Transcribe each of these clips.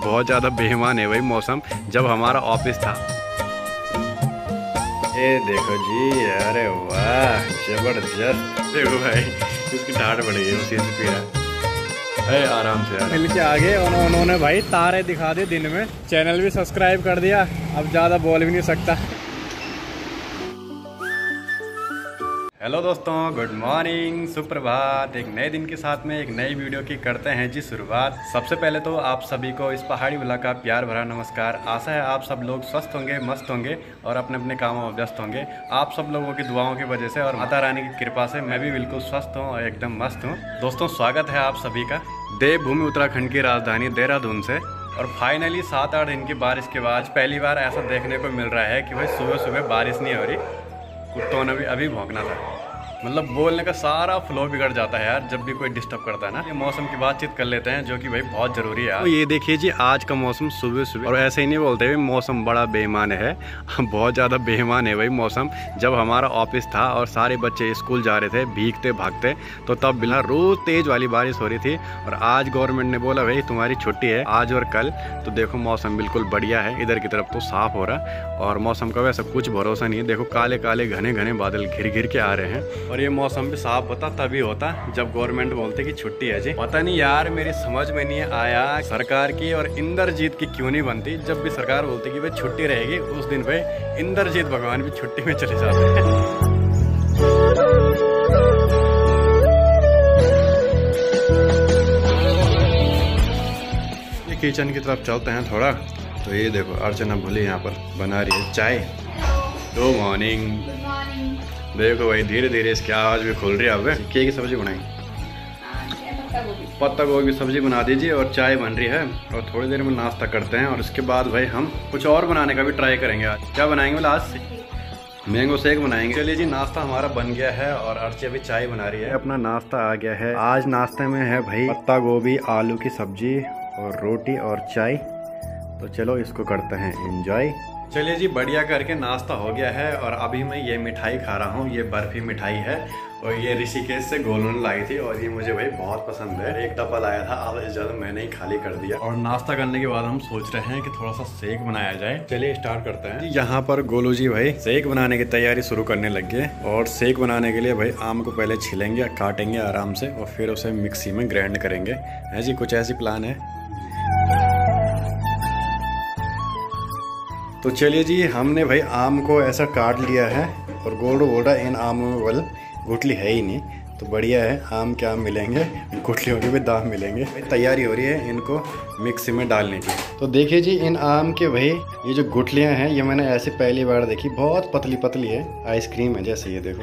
बहुत ज़्यादा बेईमान है भाई मौसम जब हमारा ऑफ़िस था। ये देखो जी अरे वाह ज़बरदस्त। देखो भाई इसकी डांट बढ़ गई उसी से पीड़ा। अरे आराम से मिल के आगे उन्होंने भाई तारे दिखा दिए दिन में चैनल भी सब्सक्राइब कर दिया अब ज़्यादा बोल भी नहीं सकता। हेलो दोस्तों गुड मॉर्निंग सुप्रभात। एक नए दिन के साथ में एक नई वीडियो की करते हैं जी शुरुआत। सबसे पहले तो आप सभी को इस पहाड़ी वाला का प्यार भरा नमस्कार। आशा है आप सब लोग स्वस्थ होंगे, मस्त होंगे और अपने अपने कामों में व्यस्त होंगे। आप सब लोगों की दुआओं की वजह से और माता रानी की कृपा से मैं भी बिल्कुल स्वस्थ हूँ और एकदम मस्त हूँ। दोस्तों, स्वागत है आप सभी का देवभूमि उत्तराखंड की राजधानी देहरादून से। और फाइनली सात आठ दिन की बारिश के बाद पहली बार ऐसा देखने को मिल रहा है कि भाई सुबह सुबह बारिश नहीं हो रही। कुत्तों ने भी अभी भौंकना था। मतलब बोलने का सारा फ्लो बिगड़ जाता है यार, जब भी कोई डिस्टर्ब करता है ना। ये मौसम की बातचीत कर लेते हैं, जो कि भाई बहुत ज़रूरी है तो ये देखिए जी, आज का मौसम सुबह सुबह, और ऐसे ही नहीं बोलते भाई, मौसम बड़ा बेईमान है। बहुत ज़्यादा बेईमान है भाई मौसम। जब हमारा ऑफ़िस था और सारे बच्चे स्कूल जा रहे थे, भीगते भागते तो तब बिना रोज तेज वाली बारिश हो रही थी। और आज गवर्नमेंट ने बोला भाई, तुम्हारी छुट्टी है, आज और कल। तो देखो मौसम बिल्कुल बढ़िया है, इधर की तरफ़ तो साफ़ हो रहा और मौसम का वैसा कुछ भरोसा नहीं है। देखो काले काले घने घने बादल घिर घिर के आ रहे हैं। और ये मौसम भी साफ़ होता, तभी होता, जब गवर्नमेंट बोलते कि छुट्टी है जी। पता नहीं यार, मेरी समझ में नहीं आया, सरकार की और इंद्रजीत की क्यों नहीं बनती? जब भी सरकार बोलती कि भाई छुट्टी रहेगी, उस दिन भाई इंद्रजीत भगवान भी छुट्टी में चले जाते हैं। किचन की तरफ़ चलते हैं थोड़ा। तो ये देखो, अर्चना भूली यहाँ पर बना रही है चाय। गुड मॉर्निंग देखो भाई धीरे धीरे इसकी आवाज़ भी खुल रही है अब। क्या की सब्ज़ी बनाई। पत्ता गोभी। की सब्ज़ी बना दीजिए और चाय बन रही है। और थोड़ी देर में नाश्ता करते हैं और उसके बाद भाई हम कुछ और बनाने का भी ट्राई करेंगे आज। क्या बनाएँगे बोला आज? से मैंगो शेक बनाएँगे। चलिए जी नाश्ता हमारा बन गया है और अर्ची अभी चाय बना रही है। अपना नाश्ता आ गया है। आज नाश्ते में है भाई पत्ता गोभी आलू की सब्ज़ी और रोटी और चाय। तो चलो इसको करते हैं। इंजॉय चलिए जी, बढ़िया करके नाश्ता हो गया है और अभी मैं ये मिठाई खा रहा हूँ, ये बर्फ़ी मिठाई है और ये ऋषिकेश से गोलन लाई थी और ये मुझे भाई बहुत पसंद है। एक डब्बा लाया था से ज़्यादा मैंने ही खाली कर दिया। और नाश्ता करने के बाद हम सोच रहे हैं कि थोड़ा सा सेक बनाया जाए। चलिए स्टार्ट करते हैं। यहाँ पर गोलू जी भाई सेक बनाने की तैयारी शुरू करने लग गए और सेक बनाने के लिए भाई आम को पहले छिलेंगे, काटेंगे आराम से और फिर उसे मिक्सी में ग्राइंड करेंगे। है जी, कुछ ऐसी प्लान है? तो चलिए जी, हमने भाई आम को ऐसा काट लिया है और बोल रहा इन आमों में बल गुटली है ही नहीं। तो बढ़िया है, आम के आम मिलेंगे? गुटलियों के भी दाम मिलेंगे। तैयारी हो रही है इनको मिक्सी में डालने की। तो देखिए जी, इन आम के भाई, ये जो गुटलियाँ हैं, ये मैंने ऐसे पहली बार देखी, बहुत पतली पतली है, आइसक्रीम है जैसे, ये देखो।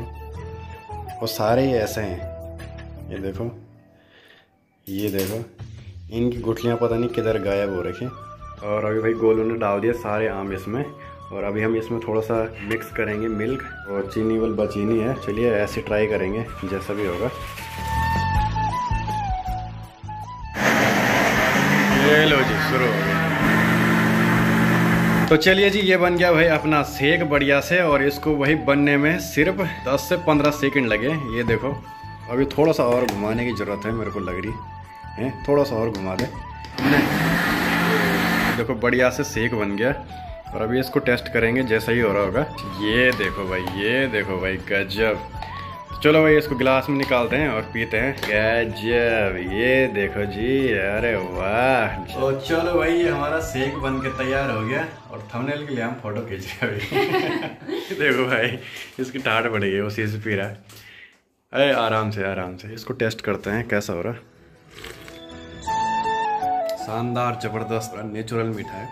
और सारे ही ऐसे हैं। ये देखो ये देखो, इनकी गुटलियाँ पता नहीं किधर गायब हो रखी और अभी भाई गोलू ने डाल दिया सारे आम इसमें। और अभी हम इसमें थोड़ा सा मिक्स करेंगे मिल्क और चीनी वाल बचीनी है। चलिए ऐसे ट्राई करेंगे, जैसा भी होगा। ये लो जी, शुरू हो गया। तो चलिए जी, ये बन गया भाई अपना सेक बढ़िया से। और इसको वही बनने में सिर्फ़ 10 से 15 सेकंड लगे। ये देखो, अभी थोड़ा सा और घुमाने की ज़रूरत है, मेरे को लग रही है। थोड़ा सा और घुमा दे। देखो बढ़िया से सेक बन गया। और अभी इसको टेस्ट करेंगे जैसा ही हो रहा होगा। ये देखो भाई ये देखो भाई गजब। चलो भाई इसको गिलास में निकालते हैं और पीते हैं। गजब ये देखो जी अरे वाह तो चलो भाई ये हमारा सेक बन के तैयार हो गया। और थंबनेल के लिए हम फ़ोटो खींच रहे अभी। देखो भाई इसकी टाट बढ़ गई उसी से पी रहा है। अरे आराम से आराम से। इसको टेस्ट करते हैं कैसा हो रहा? है शानदार ज़बरदस्त नेचुरल मीठा है।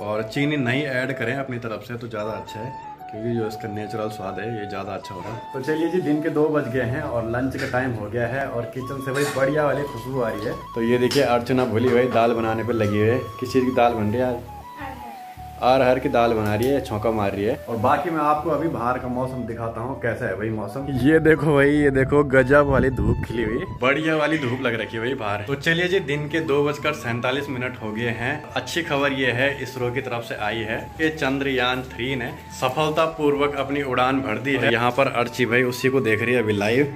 और चीनी नहीं ऐड करें अपनी तरफ़ से तो ज़्यादा अच्छा है क्योंकि जो इसका नेचुरल स्वाद है ये ज़्यादा अच्छा होगा। तो चलिए जी दिन के दो बज गए हैं और लंच का टाइम हो गया है और किचन से भाई बढ़िया वाली खुशबू आ रही है। तो ये देखिए अर्चना भूली भाई दाल बनाने पर लगी हुई है। किस चीज़ की दाल बन रही है अरहर की दाल बना रही है छौका मार रही है। और बाकी मैं आपको अभी बाहर का मौसम दिखाता हूँ कैसा है भाई मौसम। ये देखो भाई ये देखो गजब वाली धूप खिली हुई। बढ़िया वाली धूप लग रखी है भाई बाहर। तो चलिए जी दिन के दो बजकर सैंतालीस मिनट हो गए हैं। अच्छी खबर ये है इसरो की तरफ़ से आई है कि चंद्रयान थ्री ने सफलता पूर्वक अपनी उड़ान भर दी है। यहाँ पर अर्ची भाई उसी को देख रही है अभी लाइव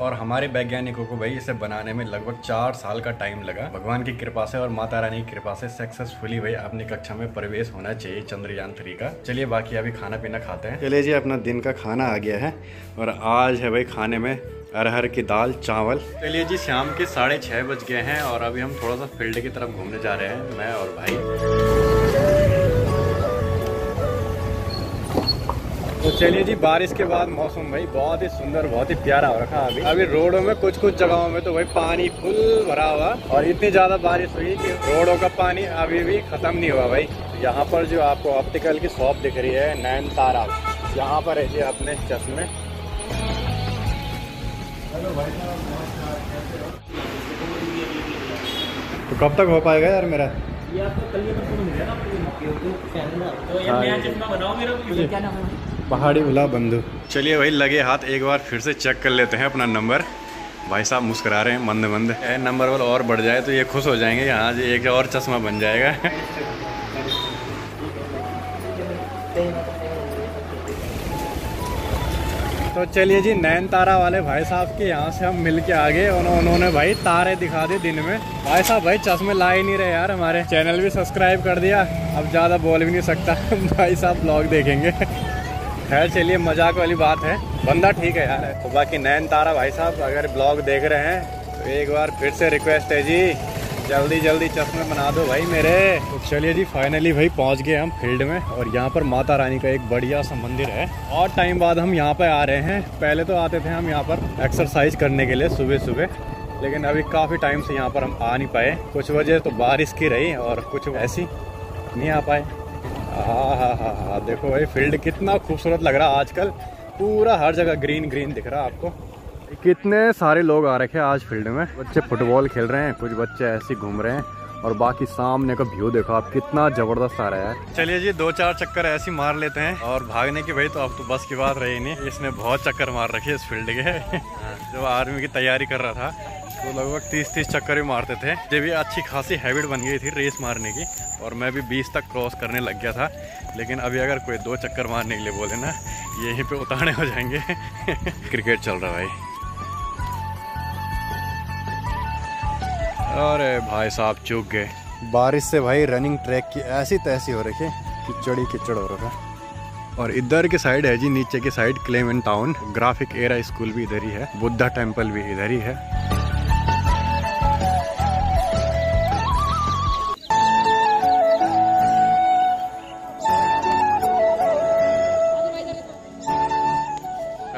और हमारे वैज्ञानिकों को भाई इसे बनाने में लगभग चार साल का टाइम लगा। भगवान की कृपा से और माता रानी की कृपा से सक्सेसफुली भाई अपनी कक्षा में प्रवेश होना चाहिए चंद्रयान थ्री का। चलिए बाकी अभी खाना पीना खाते हैं। चलिए जी अपना दिन का खाना आ गया है और आज है भाई खाने में अरहर की दाल चावल। चलिए जी शाम के साढ़े छः बज गए हैं और अभी हम थोड़ा सा फ़ील्ड की तरफ़ घूमने जा रहे हैं मैं और भाई। तो चलिए जी बारिश के बाद मौसम भाई बहुत ही सुंदर बहुत ही प्यारा हो रखा अभी। अभी रोडों में कुछ कुछ जगहों में तो भाई पानी फुल भरा हुआ और इतनी ज़्यादा बारिश हुई कि रोडों का पानी अभी भी खत्म नहीं हुआ भाई। यहाँ पर जो आपको ऑप्टिकल की शॉप दिख रही है नैन तारा यहाँ पर है जी अपने चश्मे। तो कब तक हो पाएगा यार मेरा? ये आपको कल ये परसों मिल गया ना आपको तो ये हाँ, नया चश्मा बनाओ मेरा क्या नाम है? पहाड़ी भुला बंधु चलिए भाई लगे हाथ एक बार फिर से चेक कर लेते हैं अपना नंबर भाई साहब मुस्कुरा रहे हैं मंद मंद। ए, नंबर वाला और बढ़ जाए तो ये खुश हो जाएँगे यहाँ जी एक और चश्मा बन जाएगा। तो चलिए जी नैन तारा वाले भाई साहब के यहाँ से हम मिल के आ गए और उन्होंने भाई तारे दिखा दिए दिन में। भाई साहब भाई चश्मे ला ही नहीं रहे यार हमारे। चैनल भी सब्सक्राइब कर दिया। अब ज़्यादा बोल भी नहीं सकता। भाई साहब ब्लॉग देखेंगे। खैर, चलिए, मज़ाक वाली बात है। बंदा ठीक है यार। तो बाकी नैन तारा भाई साहब, अगर ब्लॉग देख रहे हैं तो एक बार फिर से रिक्वेस्ट है जी, जल्दी जल्दी चश्मे बना दो भाई मेरे। तो चलिए जी फाइनली भाई पहुँच गए हम फ़ील्ड में, और यहाँ पर माता रानी का एक बढ़िया सा मंदिर है। और टाइम बाद हम यहाँ पर आ रहे हैं। पहले तो आते थे हम यहाँ पर एक्सरसाइज करने के लिए सुबह सुबह लेकिन अभी काफ़ी टाइम से यहाँ पर हम आ नहीं पाए। कुछ वजह तो बारिश की रही, और कुछ ऐसी नहीं आ पाए। हाँ हाँ हाँ हाँ देखो भाई फ़ील्ड कितना खूबसूरत लग रहा है आजकल। पूरा हर जगह ग्रीन ग्रीन दिख रहा है आपको। कितने सारे लोग आ रखे हैं आज फ़ील्ड में। बच्चे फुटबॉल खेल रहे हैं, कुछ बच्चे ऐसे घूम रहे हैं, और बाकी सामने का व्यू देखो आप, कितना ज़बरदस्त आ रहा है चलिए जी, दो चार चक्कर ऐसे मार लेते हैं, और भागने की भाई तो अब तो बस की बात रही नहीं। इसने बहुत चक्कर मार रखे इस फ़ील्ड के। जब आर्मी की तैयारी कर रहा था। तो लगभग तीस तीस चक्कर ही मारते थे। जब भी अच्छी खासी हैबिट बन गई थी रेस मारने की और मैं भी बीस तक क्रॉस करने लग गया था। लेकिन अभी अगर कोई दो चक्कर मारने के लिए बोले ना यहीं पे उतारने हो जाएँगे। क्रिकेट चल रहा भाई। अरे भाई साहब चूक गए। बारिश से भाई रनिंग ट्रैक की ऐसी तैसी हो रखी किचड़ी किचड़ हो रखा और इधर की साइड है जी नीचे की side Clement Town Graphic Era school भी इधर ही है बुद्धा टेंपल भी इधर ही है।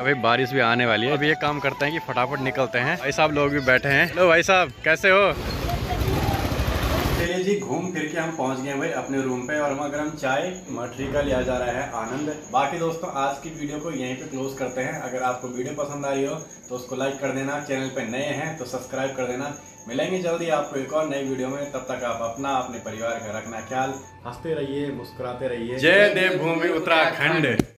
अभी बारिश भी आने वाली है। अभी एक काम करते हैं कि फटाफट निकलते हैं। भाई साहब लोग भी बैठे हैं। हेलो भाई साहब कैसे हो? चलिए जी घूम फिर के हम पहुँच गए भाई अपने रूम पे और हम अगर हम चाय मठरी का लिया जा रहा है आनंद। बाकी दोस्तों आज की वीडियो को यहीं पे क्लोज करते हैं। अगर आपको वीडियो पसंद आई हो तो उसको लाइक कर देना चैनल पे नए हैं तो सब्सक्राइब कर देना। मिलेंगे जल्दी आपको एक और नई वीडियो में। तब तक आप अपना अपने परिवार का रखना ख्याल। हँसते रहिए मुस्कुराते रहिए। जय देवभूमि उत्तराखंड।